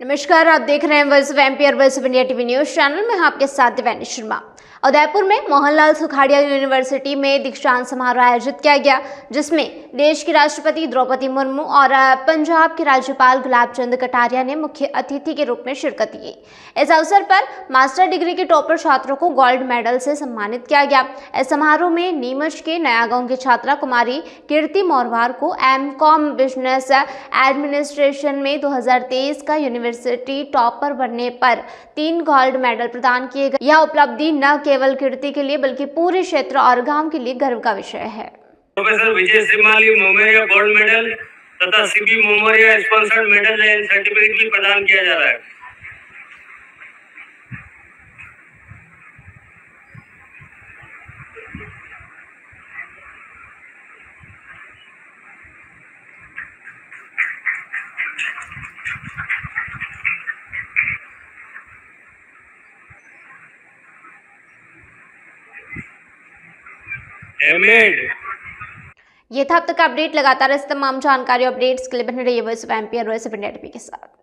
नमस्कार, आप देख रहे हैं verse vampire verse India TV news channel. में आपके साथ दिव्यानी शर्मा। उदयपुर में मोहनलाल सुखाड़िया यूनिवर्सिटी में दीक्षांत समारोह आयोजित किया गया, जिसमें देश की राष्ट्रपति द्रौपदी मुर्मू और पंजाब के राज्यपाल गुलाब चंद कटारिया ने मुख्य अतिथि के रूप में शिरकत की। इस अवसर पर मास्टर डिग्री के टॉपर छात्रों को गोल्ड मेडल से सम्मानित किया गया। इस समारोह में नीमच के नया गाँव की छात्रा कुमारी कीर्ति मोरवार को एम बिज़नेस एडमिनिस्ट्रेशन में 2023 का यूनिवर्सिटी टॉपर बनने पर तीन गोल्ड मेडल प्रदान किए गए। यह उपलब्धि न केवल कीर्ति के लिए, बल्कि पूरे क्षेत्र और गाँव के लिए गर्व का विषय है। Professor Vijay Simali memorial gold medal तथा CB memorial sponsored medal certificate भी प्रदान किया जा रहा है। ये था अब तक अपडेट, लगातार इस तमाम जानकारी अपडेट्स के लिए बने रहिए voice of Ampere voice of India के साथ।